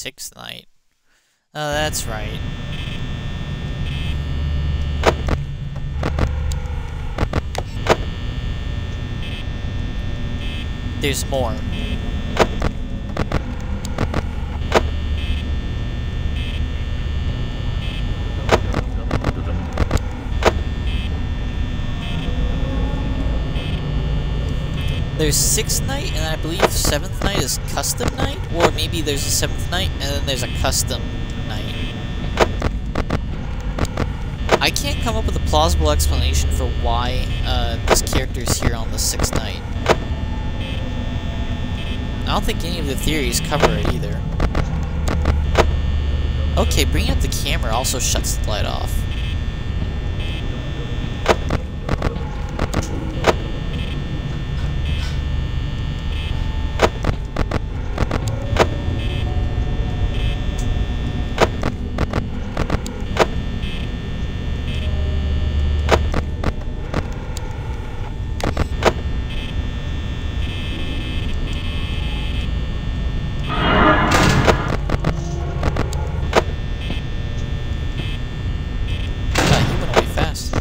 sixth night. Oh, that's right. There's more. There's sixth night, and I believe seventh night is custom night, or maybe there's a seventh night, and then there's a custom night. I can't come up with a plausible explanation for why uh, this character is here on the sixth night. I don't think any of the theories cover it either. Okay, bringing up the camera also shuts the light off. God, he went away fast.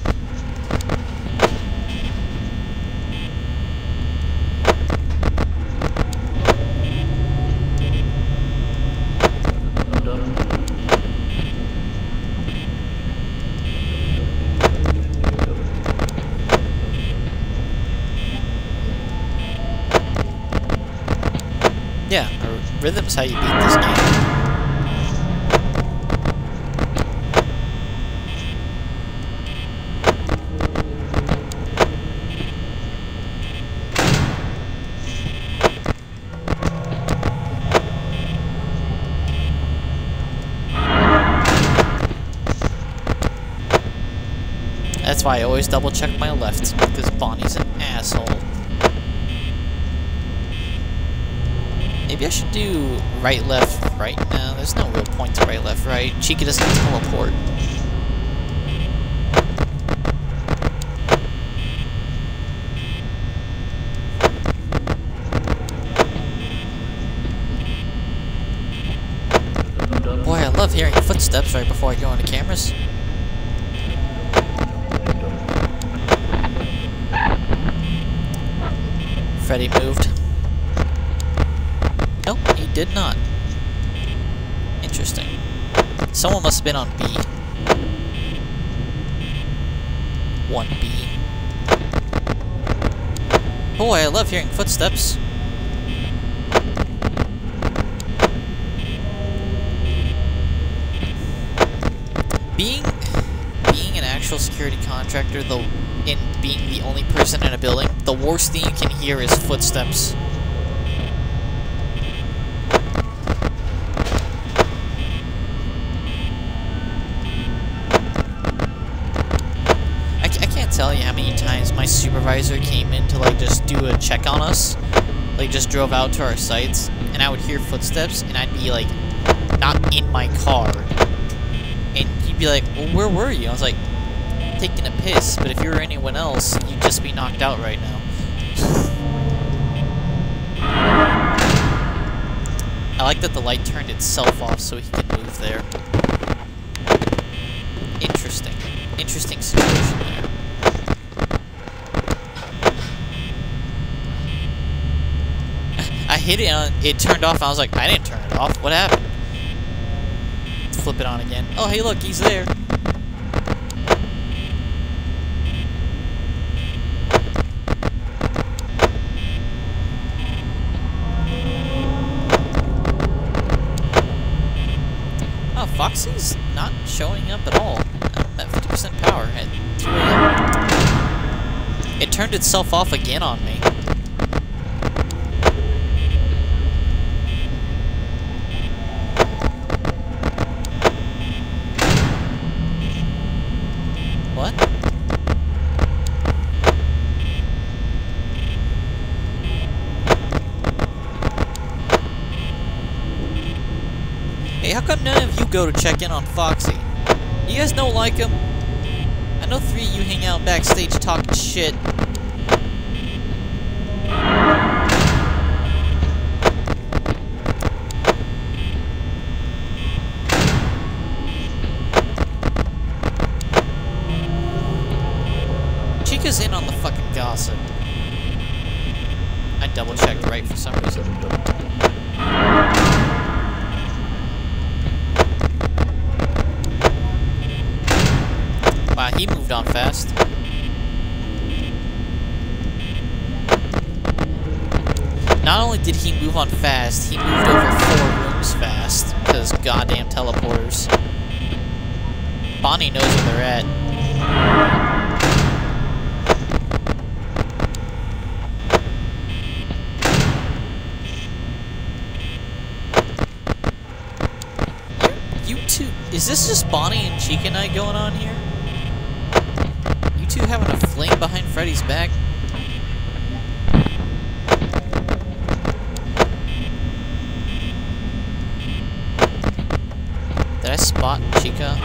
Yeah, rhythm's how you beat this game. That's why I always double check my left, because Bonnie's an asshole. Maybe I should do right, left, right now. There's no real point to right, left, right. Chica doesn't teleport. Boy, I love hearing footsteps right before I go into cameras. Freddy moved. Did not. Interesting. Someone must have been on B. 1B. Boy, I love hearing footsteps. Being being an actual security contractor, though, in being the only person in a building, the worst thing you can hear is footsteps. Tell you how many times my supervisor came in to like just do a check on us, like just drove out to our sites, and I would hear footsteps, and I'd be like, not in my car, and he'd be like, "Well, where were you?" I was like, "Taking a piss." But if you were anyone else, you'd just be knocked out right now. I like that the light turned itself off so he could move there. Interesting. Interesting situation there. I hit it and it turned off. I was like, I didn't turn it off. What happened? Flip it on again. Oh, hey, look, he's there. Oh, Foxy's not showing up at all. I'm at 50% power at 2 a.m. It turned itself off again on me. What? Hey, how come none of you go to check in on Foxy? You guys don't like him? I know three of you hang out backstage talking shit. On fast. Not only did he move on fast, he moved over four rooms fast, because goddamn teleporters. Bonnie knows where they're at. You two, is this just Bonnie and Chica night going on here? Two having a flame behind Freddy's back? Did I spot Chica?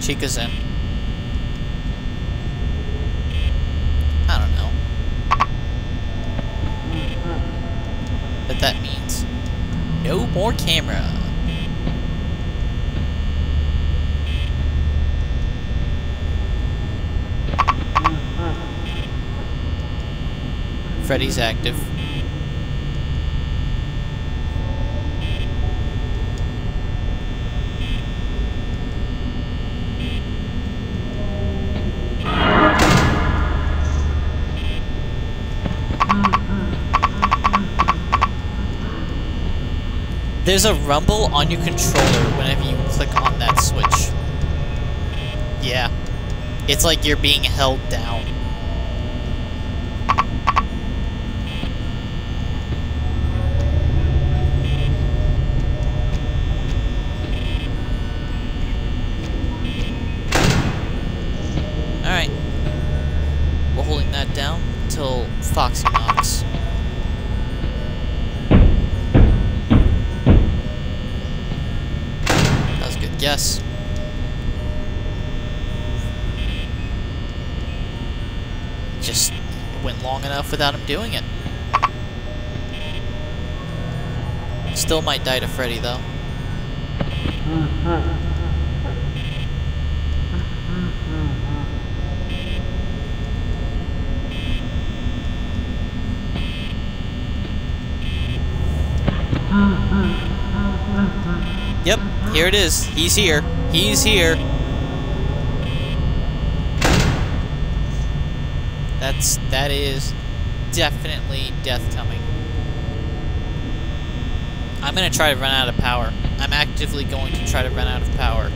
Chica's in. I don't know. But that means no more camera. Freddy's active. There's a rumble on your controller whenever you click on that switch. Yeah. It's like you're being held down. Alright. We're holding that down until Foxy knocks. Guess. Just went long enough without him doing it. Still might die to Freddy, though. Yep, here it is. He's here. He's here. That's that is definitely death coming. I'm gonna try to run out of power. I'm actively going to try to run out of power.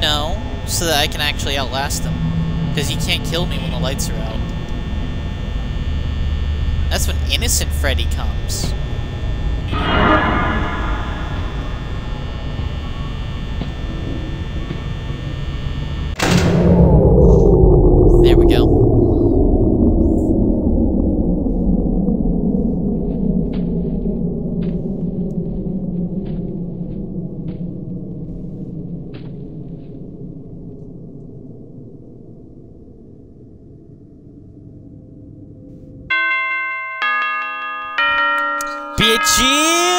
No, so that I can actually outlast him. Because he can't kill me when the lights are out. That's when innocent Freddy comes. Repetir.